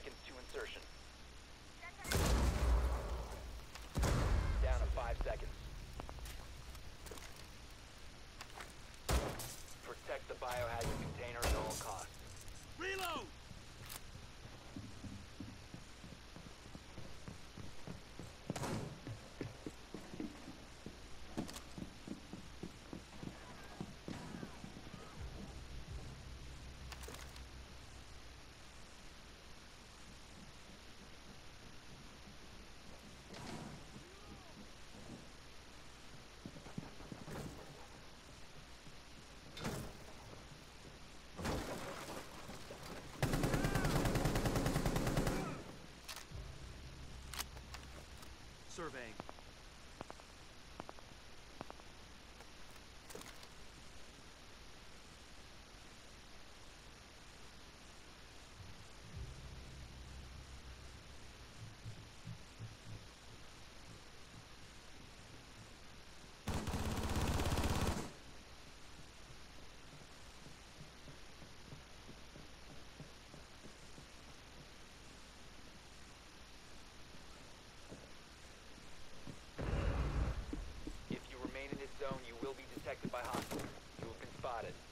seconds to insertion. surveying. detected by hostiles. You have been spotted.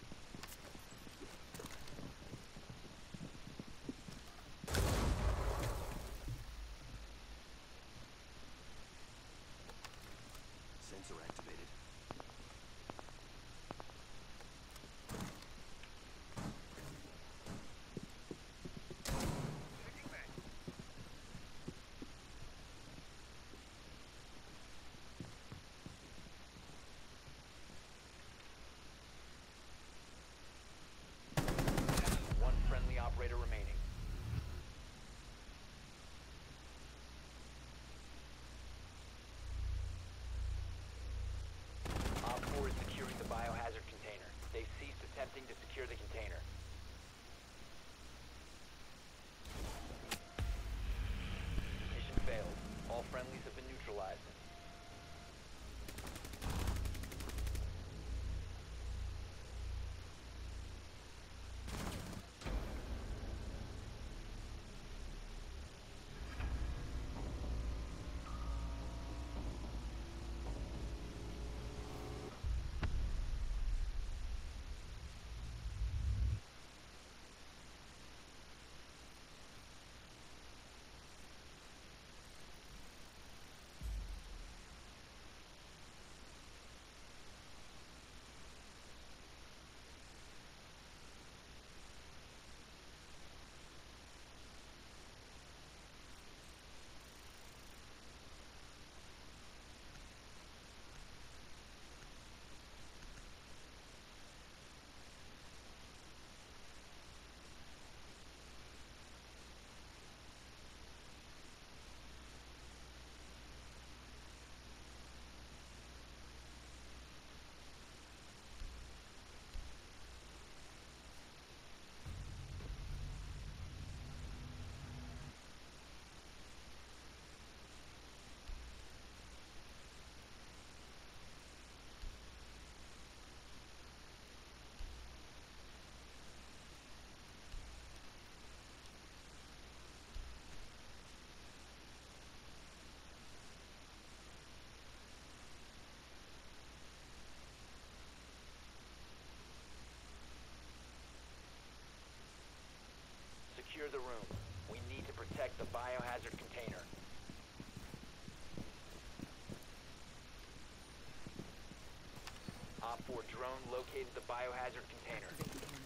located the biohazard container.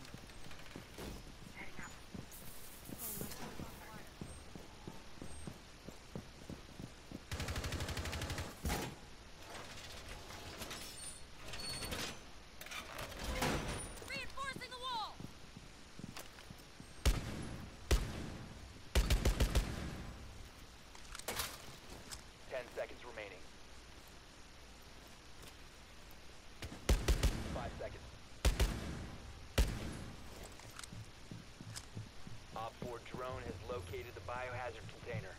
where drone has located the biohazard container.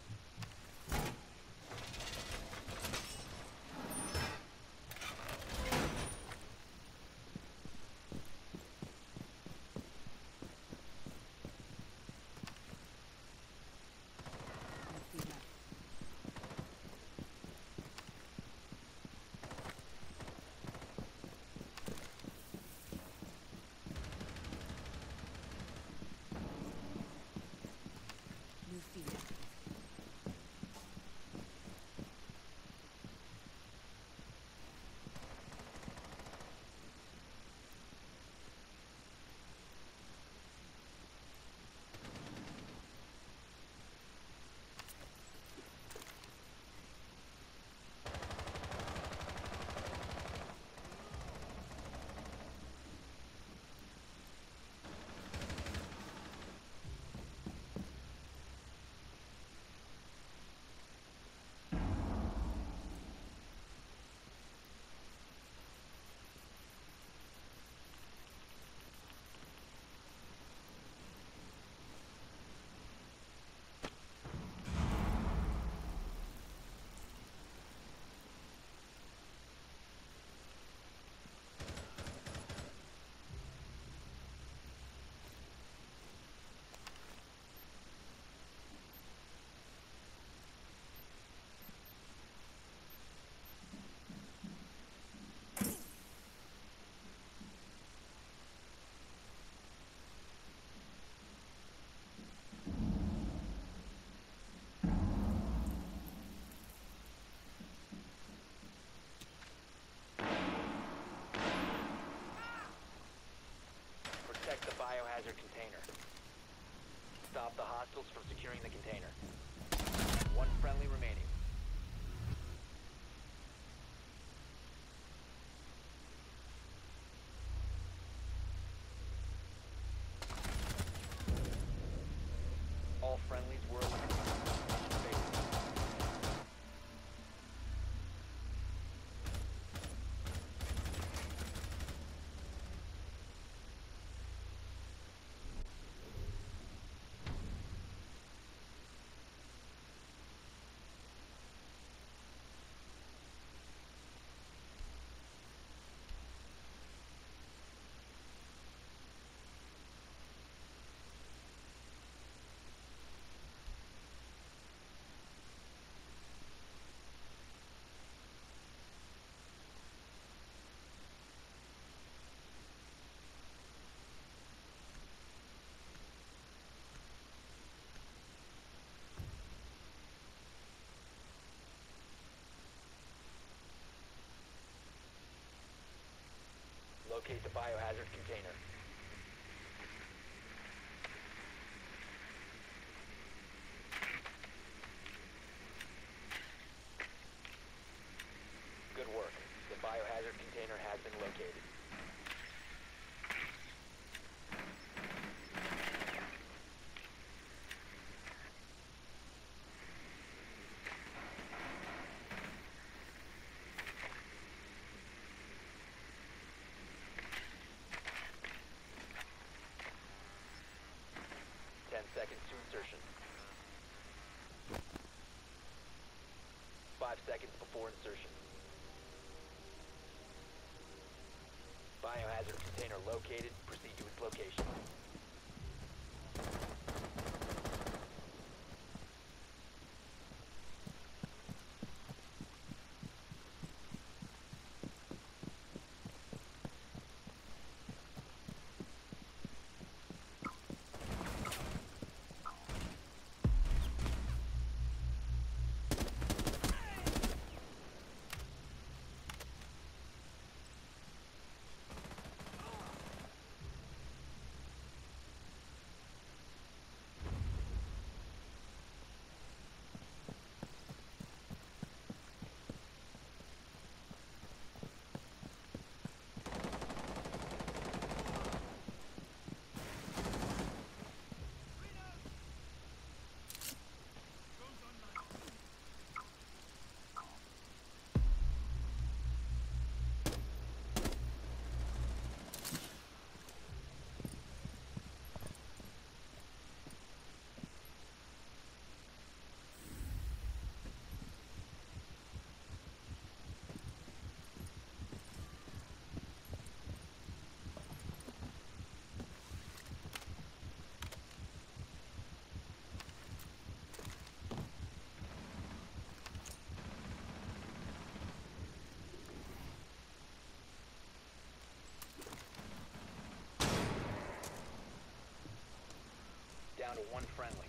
Hostiles from securing the container. One friendly remaining. Biohazard container. Good work. The biohazard container has been located. Ten seconds to insertion. Five seconds before insertion. Biohazard container located. Proceed to its location. Down to one friendly.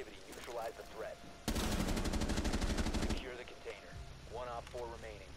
activity, neutralize the threat. Secure the container. One OPFOR remaining.